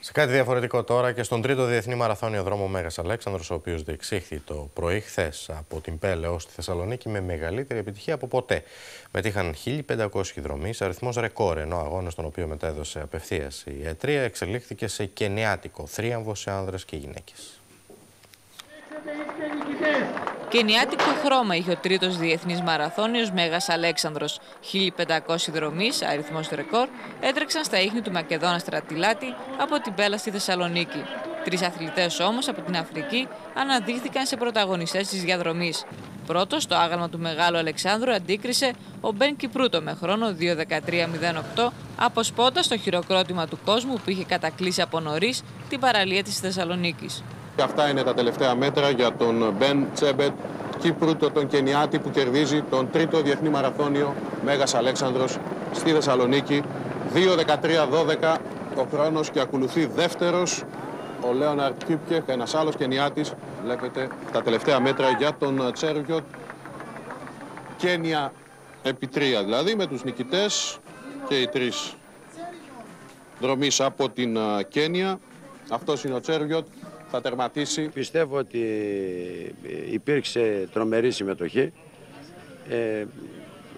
Σε κάτι διαφορετικό τώρα και στον τρίτο διεθνή μαραθώνιο δρόμο Μέγας Αλέξανδρος, ο οποίος διεξήχθη το πρωί χθες από την Πέλε ως τη Θεσσαλονίκη με μεγαλύτερη επιτυχία από ποτέ. Μετήχαν 1.500 δρομείς, αριθμός ρεκόρ, ενώ ο αγώνας τον οποίο μετέδωσε απευθείας η ΕΤΡΙΑ εξελίχθηκε σε κενιάτικο θρίαμβο σε άνδρες και γυναίκες. Κενιάτικο χρώμα είχε ο τρίτος διεθνής μαραθώνιος Μέγας Αλέξανδρος. 1500 δρομείς, αριθμός ρεκόρ, έτρεξαν στα ίχνη του Μακεδόνα Στρατιλάτη από την Πέλα στη Θεσσαλονίκη. Τρεις αθλητές όμως από την Αφρική αναδείχθηκαν σε πρωταγωνιστές της διαδρομής. Πρώτος, το άγαλμα του Μεγάλου Αλεξάνδρου αντίκρισε ο Μπεν Κυπρούτο με χρόνο 2.13.08, αποσπώντας το χειροκρότημα του κόσμου που είχε κατακλείσει από νωρίς την παραλία της Θεσσαλονίκης. Αυτά είναι τα τελευταία μέτρα για τον Μπεν Τσέμπετ Κύπρου, τον Κενιάτη που κερδίζει τον τρίτο διεθνή μαραθώνιο Μέγας Αλέξανδρος στη Θεσσαλονίκη. 2.13.12 ο χρόνος και ακολουθεί δεύτερος ο Λέοναρτ Κίπκεχ, ένας άλλος Κενιάτης. Βλέπετε τα τελευταία μέτρα για τον Τσέρβιοτ. Κένια επί τρία δηλαδή με τους νικητές και οι τρεις δρομείς από την Κένια. Αυτός είναι ο Τσέρβιοτ θα τερματίσει. Πιστεύω ότι υπήρξε τρομερή συμμετοχή. Ε,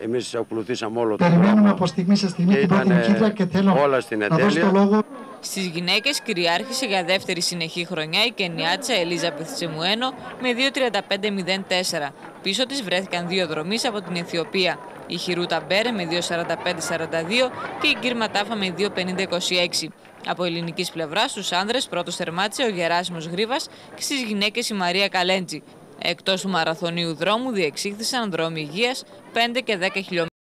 εμείς ακολουθήσαμε όλο το Περιμένουμε από στιγμή σε στιγμή την πρώτη νικήτρια και θέλω όλα στην να δώσω το λόγο. Στις γυναίκες κυριάρχησε για δεύτερη συνεχή χρονιά η Κενιάτσα Ελίζα Πεθτσεμουένο με 2.35.04. Πίσω της βρέθηκαν δύο δρομείς από την Αιθιοπία. Η Χιρούτα Μπέρε με 2.45.42 και η Γκύρμα Τάφα με 2.50.26. Από ελληνικής πλευράς, στου άνδρες πρώτος τερμάτισε ο Γεράσιμος Γρήβα και στις γυναίκες η Μαρία Καλέντζη. Εκτός του μαραθωνίου δρόμου διεξήχθησαν δρόμοι υγείας 5 και 10 χιλιόμετρα.